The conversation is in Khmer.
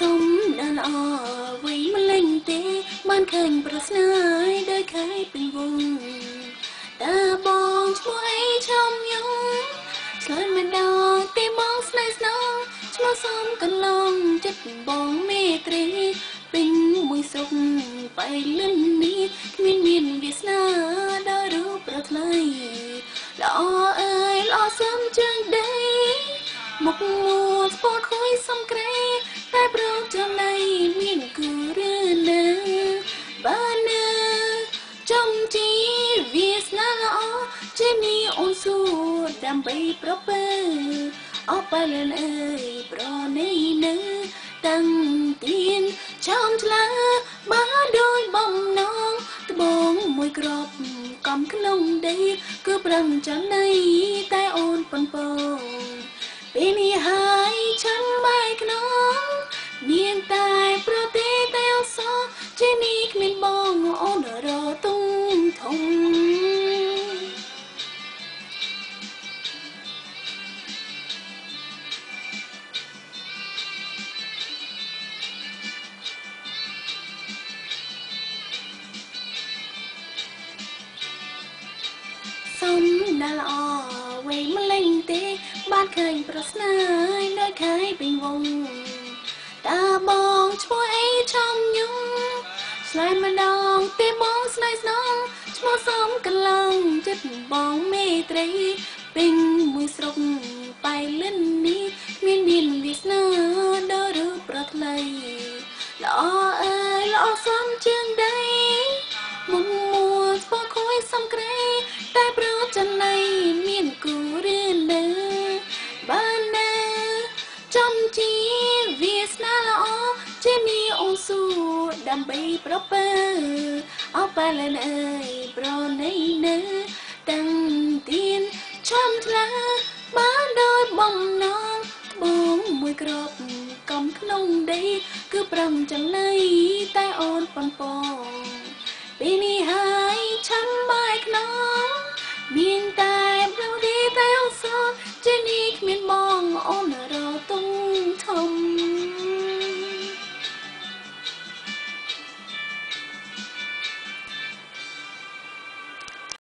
ដែលល្អអ្វីមិនលេងទេបានឃើញប្រស្នាយដោយខែពេញវងតើបងឈ្មោះអីឈំយងឆ្លើយមិនដល់ទេបងស្នេហ៍ស្នងឈ្មោះសំកន្លងចិត្តបងមេត្រីពេញមួយស្រុកបៃលិននេះគ្មានមានវាសនាដល់រូបប្រថ្លៃល្អអើយល្អសំជើងដីមុខមួលស្ពតខួយសំ សួរដើម្បីប្រពើអបលនអើយប្រណីនៅតាំងទៀនចំឆ្លាបានដោយបំណងត្បូងមួយក្របកំក្នុងដីគឺប្រឹងចំណៃ សុំដែលល្អវេមិនលេងទេបានឃើញប្រស្នាយដោយខែពេញវងតើបងឈ្មោះអីឆំញងឆ្លើយម្ដងទេបងស្នេហ៍ស្នងឈ្មោះសំកន្លងចិត្តបងមេត្រីពេញមួយស្រុកបៃលិននេះគ្មានមានវាសនាដល់រូបប្រថ្លៃល្អអើយល្អសំជើងដីមុំមួ រដើម្បីប្រពើអបលនអើយប្រណីនៅតាំងទៀនចំឆ្លាបានដោយបំណងត្បូងមួយក្របកំក្នុងដី គឺប្រំចំណៃតែអូនប៉ុនពងពេលនេះហើយឆាំបា